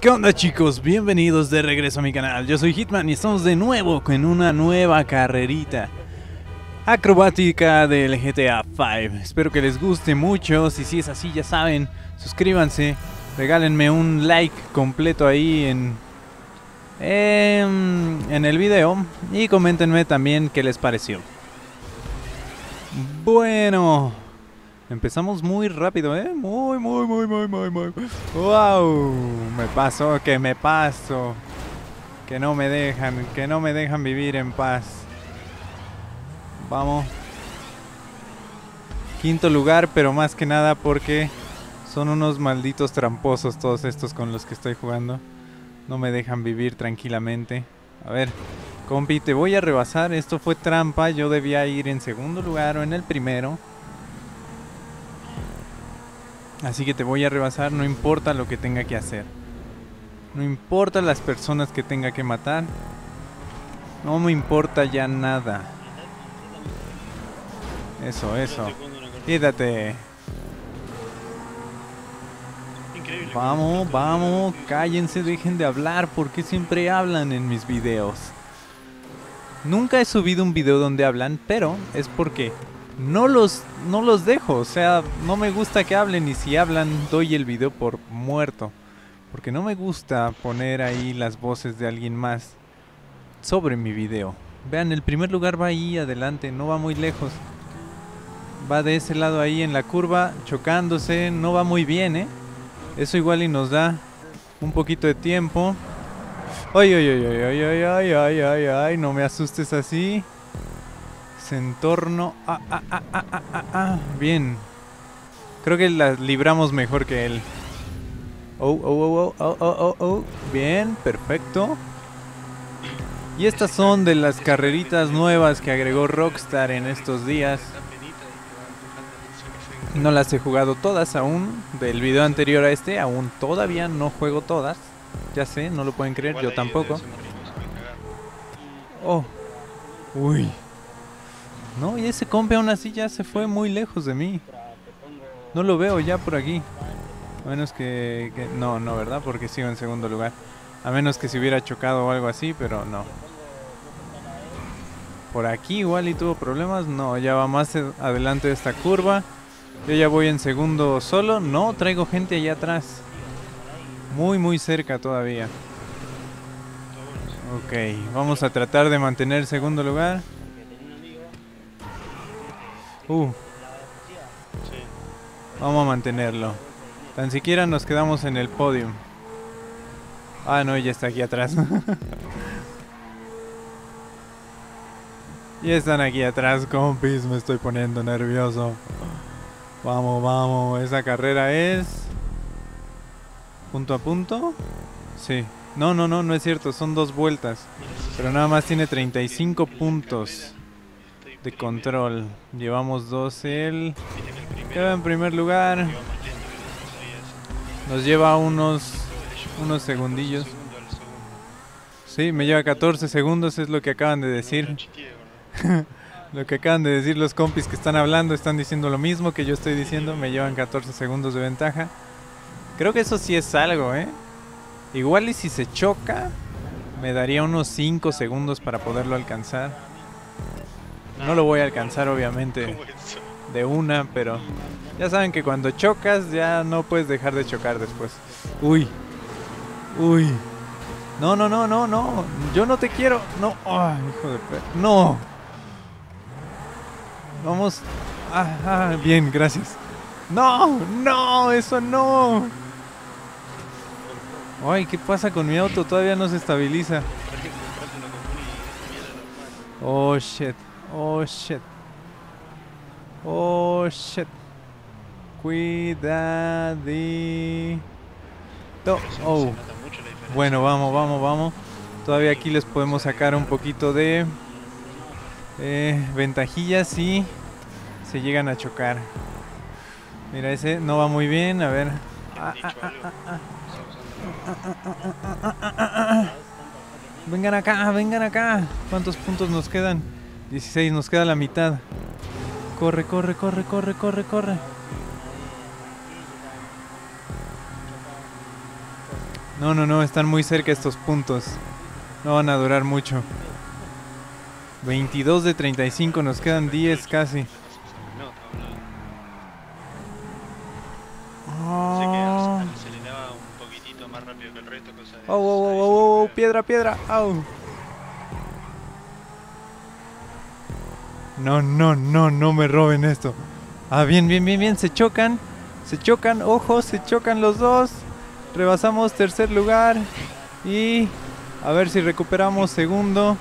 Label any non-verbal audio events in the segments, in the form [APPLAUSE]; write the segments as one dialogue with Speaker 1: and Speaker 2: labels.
Speaker 1: ¿Qué onda chicos? Bienvenidos de regreso a mi canal. Yo soy Hitman y estamos de nuevo con una nueva carrerita acrobática del GTA 5. Espero que les guste mucho. Si sí es así, ya saben, suscríbanse, regálenme un like completo ahí en, en, en el video y coméntenme también qué les pareció. Bueno, empezamos muy rápido, ¿eh? Muy, muy, muy, muy, muy, muy. ¡Wow! Me pasó, que me paso. Que no me dejan, que no me dejan vivir en paz. Vamos. Quinto lugar, pero más que nada porque son unos malditos tramposos todos estos con los que estoy jugando. No me dejan vivir tranquilamente. A ver, compi, te voy a rebasar. Esto fue trampa. Yo debía ir en segundo lugar o en el primero. Así que te voy a rebasar, no importa lo que tenga que hacer. No importa las personas que tenga que matar. No me importa ya nada. Eso, eso. Quédate. Vamos, vamos, cállense, dejen de hablar. ¿Por qué siempre hablan en mis videos? Nunca he subido un video donde hablan, pero es porque no los, no los dejo. O sea, no me gusta que hablen y si hablan doy el video por muerto. Porque no me gusta poner ahí las voces de alguien más sobre mi video. Vean, el primer lugar va ahí adelante, no va muy lejos. Va de ese lado ahí en la curva, chocándose, no va muy bien, ¿eh? Eso igual y nos da un poquito de tiempo. Ay, ay, ay, ay, ay, ay, ay, ay, ay, no me asustes así. Ese entorno. Ah, ah, ah, ah, ah, ah, ah. Bien. Creo que la libramos mejor que él. Oh, oh, oh, oh, oh, oh, oh, oh. Bien, perfecto. Y estas son de las carreritas nuevas que agregó Rockstar en estos días. No las he jugado todas aún. Del video anterior a este, aún todavía no juego todas. Ya sé, no lo pueden creer, yo tampoco. Oh. Uy. No, y ese compa aún así ya se fue muy lejos de mí. No lo veo ya por aquí. A menos que, No, no, ¿verdad? Porque sigo en segundo lugar. A menos que se hubiera chocado o algo así, pero no. Por aquí igual y tuvo problemas. No, ya va más adelante de esta curva. Yo ya voy en segundo solo. No, traigo gente allá atrás. Muy, muy cerca todavía. Ok, vamos a tratar de mantener segundo lugar. Uh, vamos a mantenerlo. Tan siquiera nos quedamos en el podio. Ah, no, ya está aquí atrás. [LAUGHS] ya están aquí atrás, compis. Me estoy poniendo nervioso. Vamos, vamos. Esa carrera es. ¿Punto a punto? Sí. No, no, no, no es cierto. Son dos vueltas. Pero nada más tiene 35 puntos de control. Llevamos dos él. Queda en primer lugar. Nos lleva unos unos segundillos. Sí, me lleva 14 segundos, es lo que acaban de decir. [LAUGHS] Lo que acaban de decir los compis que están hablando, están diciendo lo mismo que yo estoy diciendo, me llevan 14 segundos de ventaja. Creo que eso sí es algo, ¿eh? Igual y si se choca, me daría unos 5 segundos para poderlo alcanzar. No lo voy a alcanzar obviamente de una, pero ya saben que cuando chocas ya no puedes dejar de chocar después. Uy. Uy. No, no, no, no, no. Yo no te quiero. No. Ay, hijo de per... No. Vamos. Ah, ah, bien, gracias. No, no, eso no. Ay, ¿qué pasa con mi auto? Todavía no se estabiliza. Oh, shit. Oh, shit. Oh, shit. Cuidadito. Oh. Bueno, vamos, vamos, vamos. Todavía aquí les podemos sacar un poquito de eh, ventajillas si se llegan a chocar. Mira, ese no va muy bien. A ver. Vengan acá, vengan acá. ¿Cuántos puntos nos quedan? 16, nos queda la mitad. Corre, corre, corre, corre, corre, corre. No, no, no, están muy cerca estos puntos. No van a durar mucho. 22 de 35, nos quedan 10 casi. Oh, oh, oh, oh, oh, piedra, piedra. Au. No, no, no, no me roben esto. Ah, bien, bien, bien, bien, se chocan. Se chocan, ojo, se chocan los dos. Rebasamos tercer lugar. Y a ver si recuperamos segundo.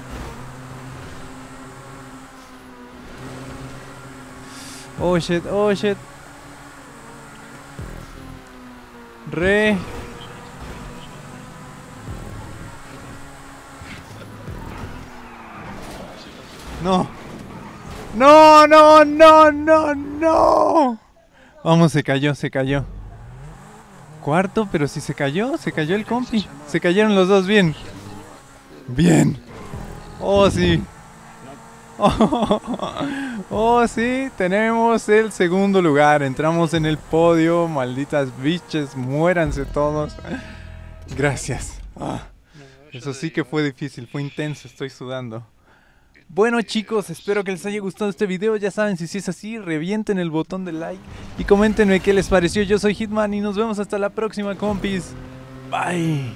Speaker 1: Oh shit, oh shit. Re. No. No, no, no, no, no. Vamos, se cayó, se cayó. Cuarto, pero si se cayó, se cayó el compi. Se cayeron los dos bien. Bien. Oh, sí. Oh, [LAUGHS] oh, sí, tenemos el segundo lugar. Entramos en el podio. Malditas biches, muéranse todos. Gracias. Ah, eso sí que fue difícil, fue intenso, estoy sudando. Bueno chicos, espero que les haya gustado este video. Ya saben, si es así, revienten el botón de like y coméntenme qué les pareció. Yo soy Hitman y nos vemos hasta la próxima, compis. Bye.